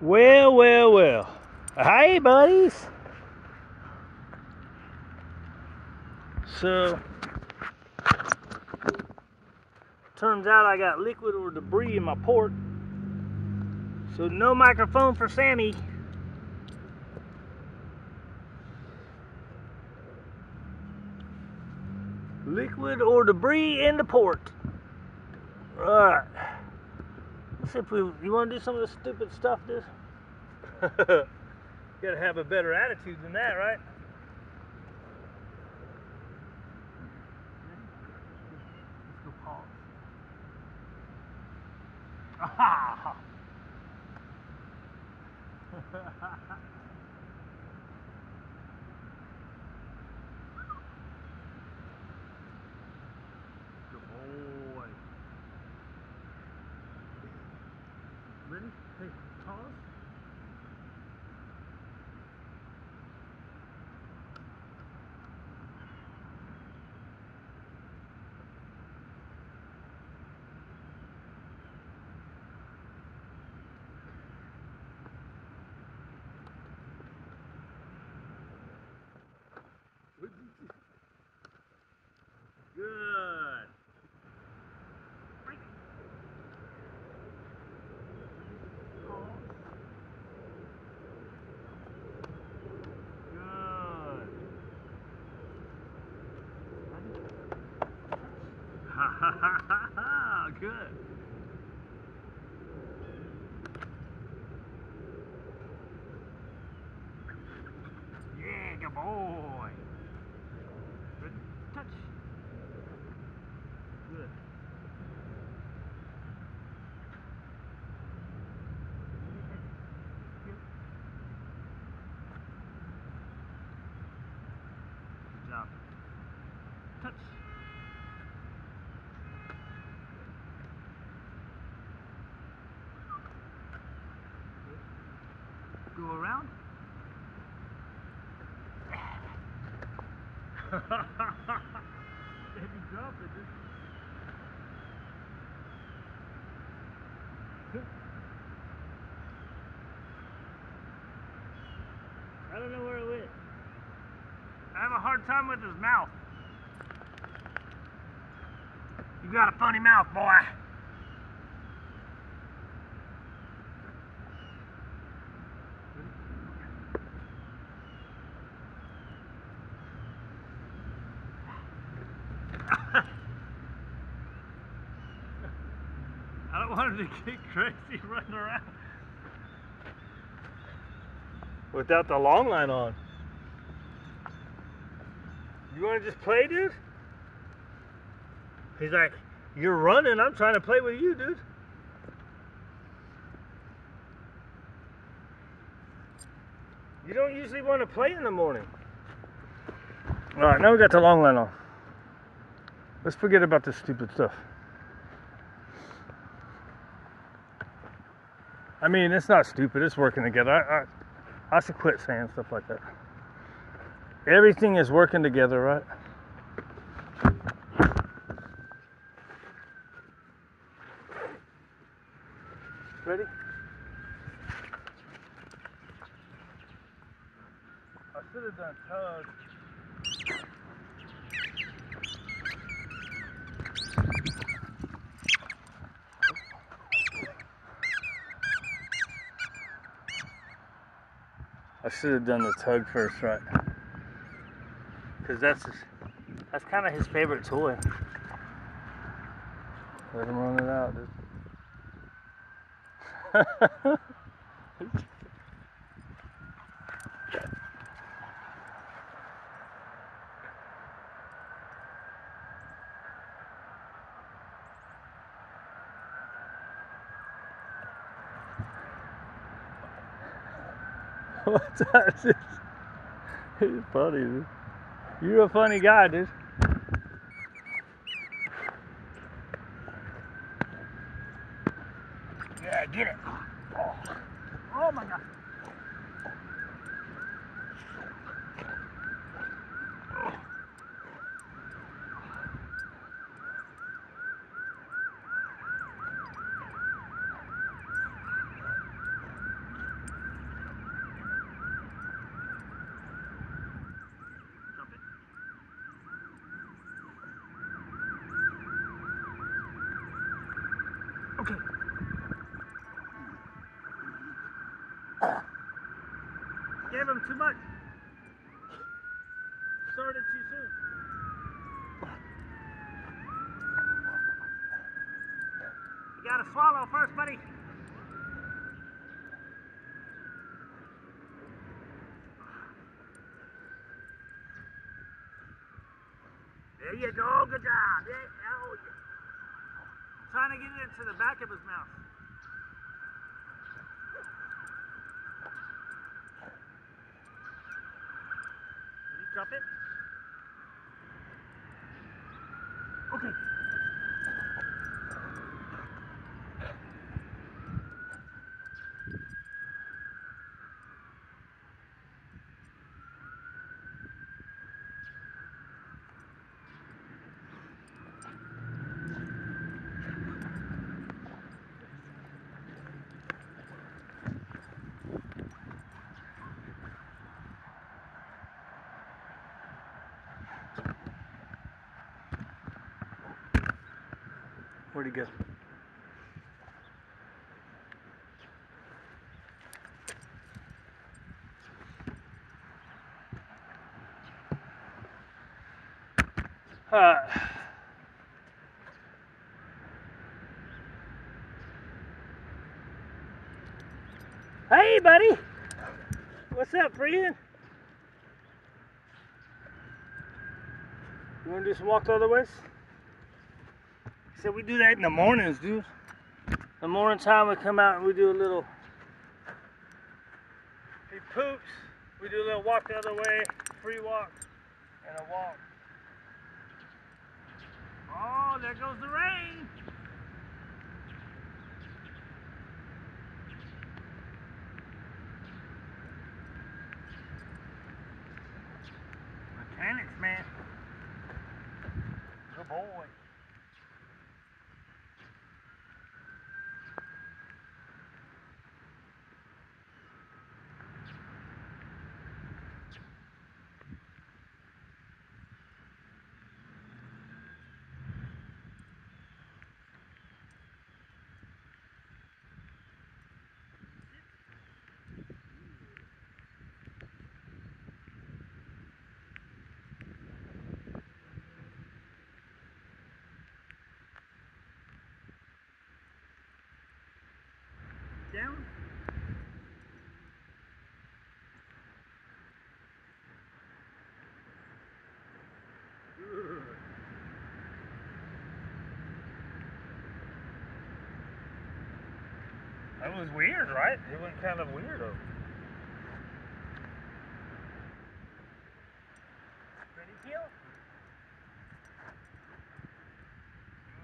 Well, well, well. Hey, buddies. So, turns out I got liquid or debris in my port. So, no microphone for Sammy. Liquid or debris in the port. Alright. Let's we, you want to do some of the stupid stuff, dude? you gotta have a better attitude than that, right? Let's go pause. Ah! Good boy. Ready? Hey, pause. Good. Good. Ha ha ha ha ha! Good. Yeah, good boy. Good touch. Good. Good job. Touch. Go around. Heavy drop it. Just... I don't know where it went. I have a hard time with his mouth. You got a funny mouth, boy. I don't want him to get crazy running around. Without the long line on. You want to just play, dude? He's like, you're running, I'm trying to play with you, dude. You don't usually want to play in the morning. All right, now we got the long line on. Let's forget about this stupid stuff. I mean, it's not stupid. It's working together. I, I, I should quit saying stuff like that. Everything is working together, right? Ready? I should have done tug. I should have done the tug first, right? Because that's that's kind of his favorite toy. Let him run it out, dude. What's that? Just, he's funny, dude. You're a funny guy, dude. Him too much. Started too soon. You gotta swallow first, buddy. There you go, good job. Yeah, oh, yeah. Trying to get it into the back of his mouth. Drop it? Okay. Where'd he go? Uh, hey, buddy. What's up, friend? You want to do some walk the other ways? So we do that in the mornings, dude. The morning time we come out and we do a little. He poops. We do a little walk the other way, free walk, and a walk. Oh, there goes the rain. Mechanics, man. Good boy. Down. Good. That was weird, right? It went kind of weirdo. Ready, Keel?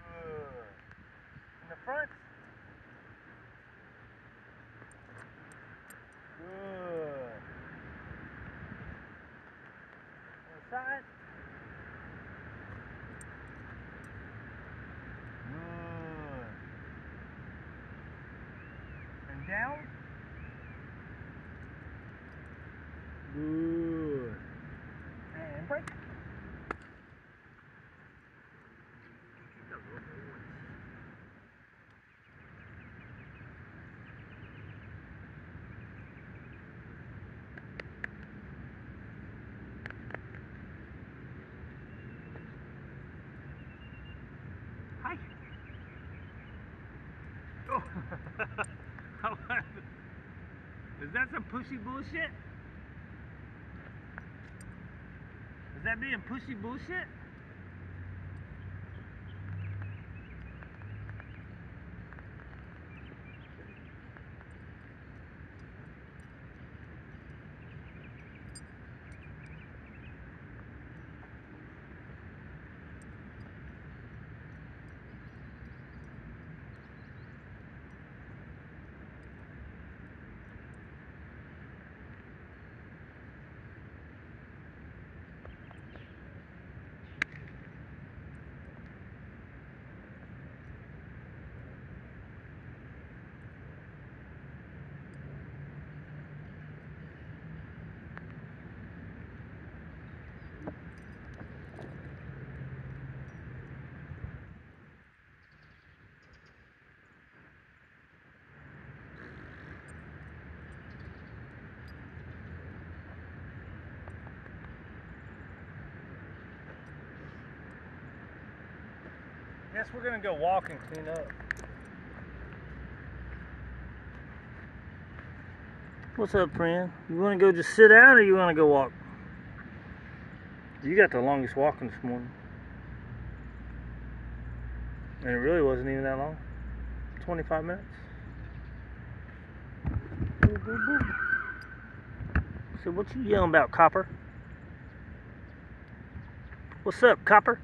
Good. In the front. Good. On the side. Good. And down. Good. And break. Hi. Oh. Is that some pushy bullshit? Is that being pushy bullshit? Guess we're gonna go walk and clean up. What's up, friend? You wanna go just sit out or you wanna go walk? You got the longest walking this morning. And it really wasn't even that long. 25 minutes. So what you yelling about, Copper? What's up, Copper?